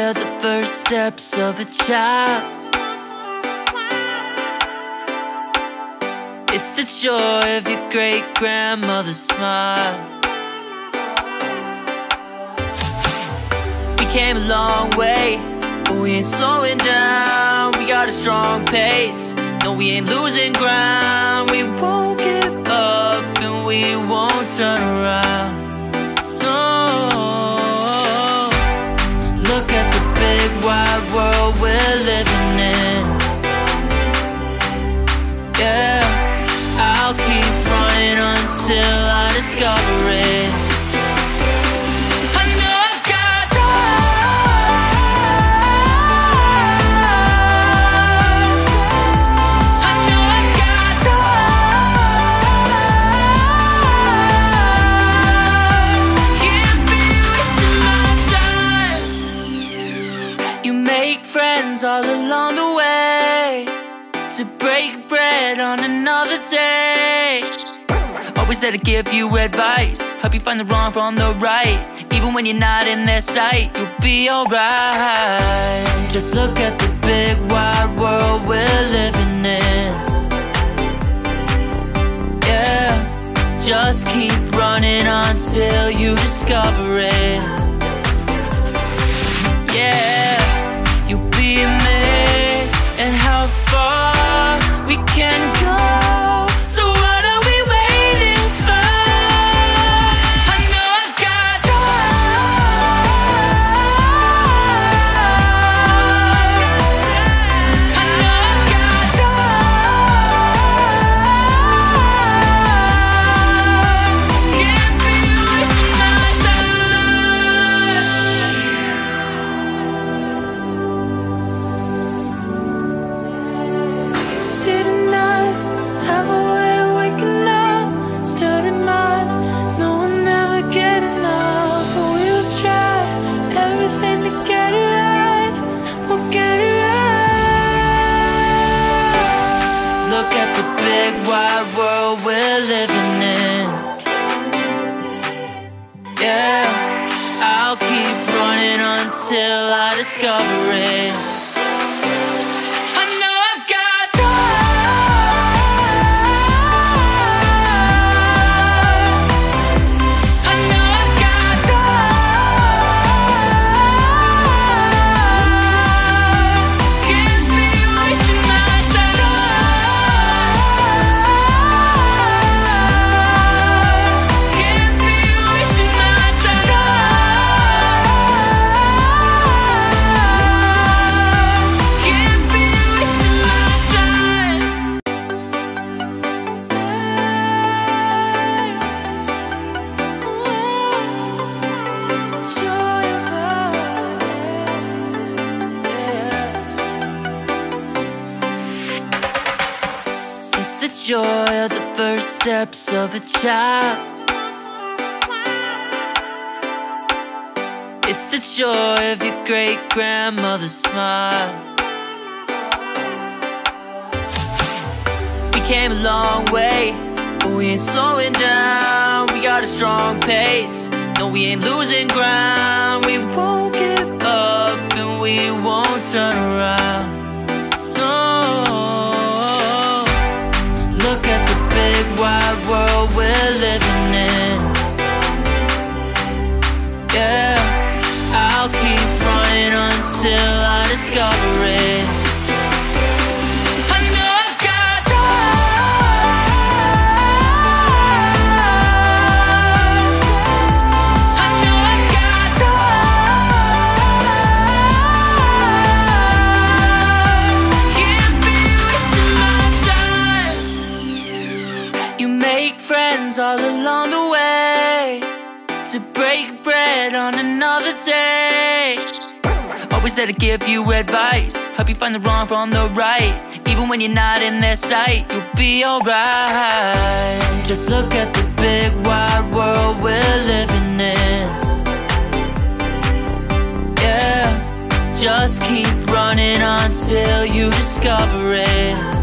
The first steps of a child. It's the joy of your great grandmother's smile. We came a long way, but we ain't slowing down. We got a strong pace. No, we ain't losing ground. We won't give up and we won't turn around. World day. Always there to give you advice, help you find the wrong from the right. Even when you're not in their sight, you'll be alright. Just look at the big wide world we're living in. Yeah, just keep running until you discover it. Yeah, big wide world we're living in. Yeah, I'll keep running until I discover it. The joy of the first steps of a child. It's the joy of your great grandmother's smile. We came a long way, but we ain't slowing down. We got a strong pace. No, we ain't losing ground. We won't give up and we won't turn around. World we're bread on another day. Always there to give you advice, help you find the wrong from the right. Even when you're not in their sight, you'll be alright. Just look at the big wide world we're living in. Yeah, just keep running until you discover it.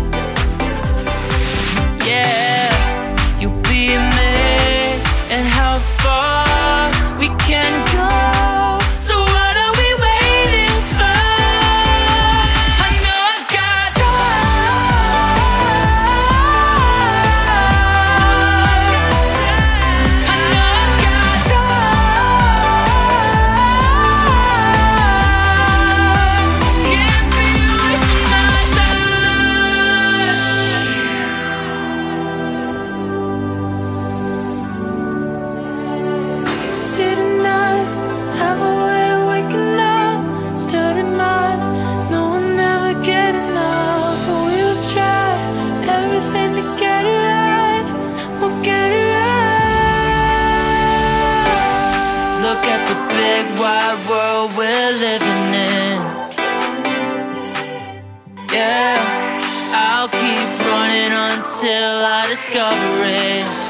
till I discover it.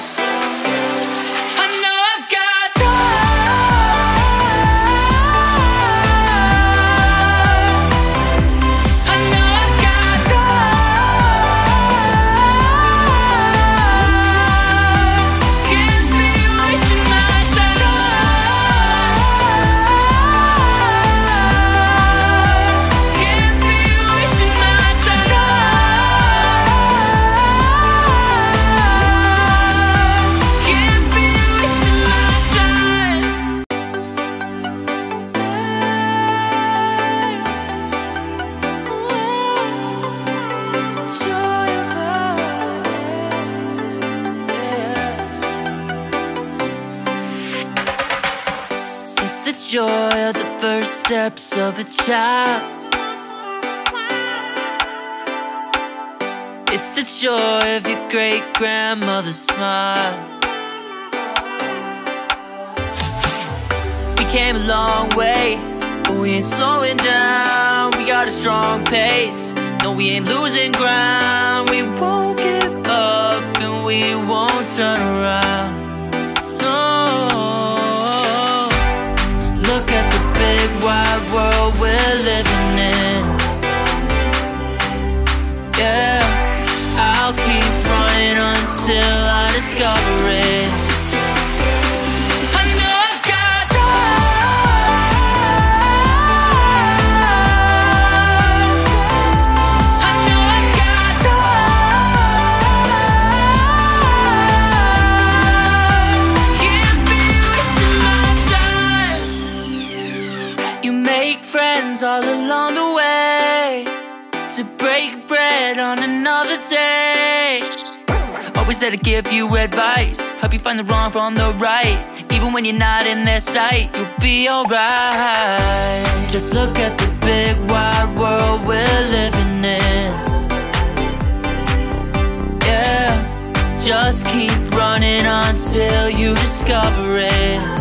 Joy of the first steps of a child. It's the joy of your great grandmother's smile. We came a long way, but we ain't slowing down. We got a strong pace. No, we ain't losing ground. We won't give up and we won't turn around. To break bread on another day. Always there to give you advice, help you find the wrong from the right. Even when you're not in their sight, you'll be alright. Just look at the big wide world we're living in. Yeah, just keep running until you discover.